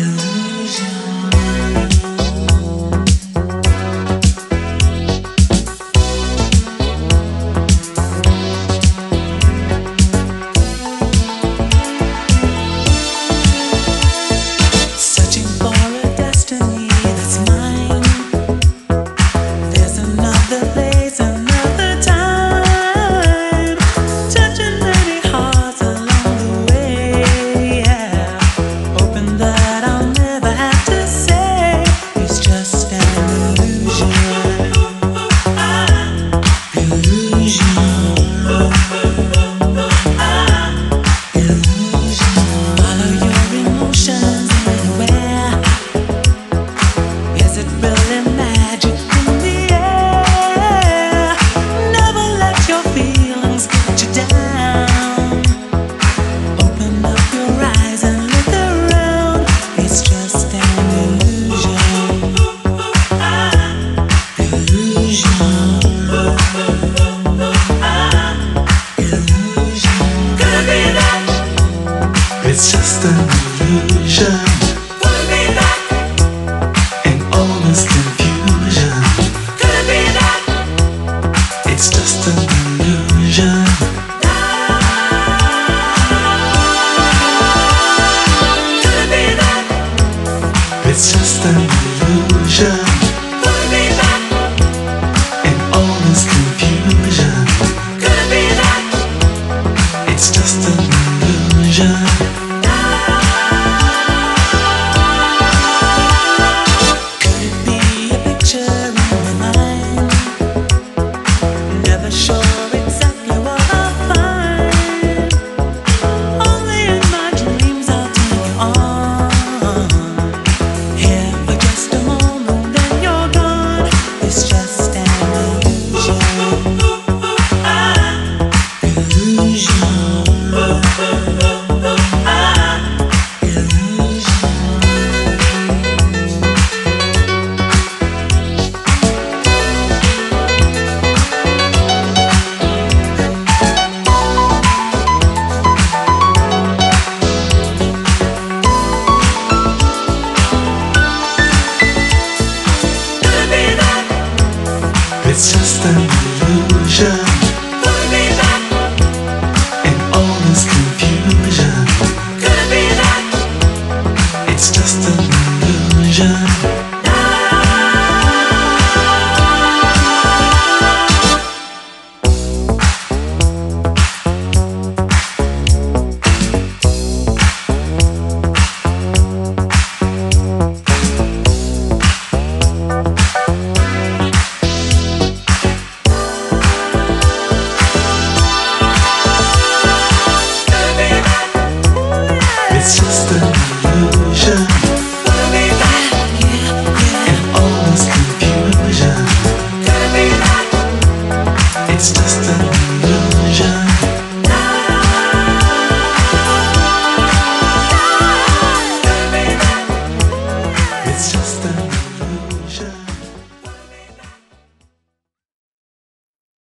illusion. just an illusion.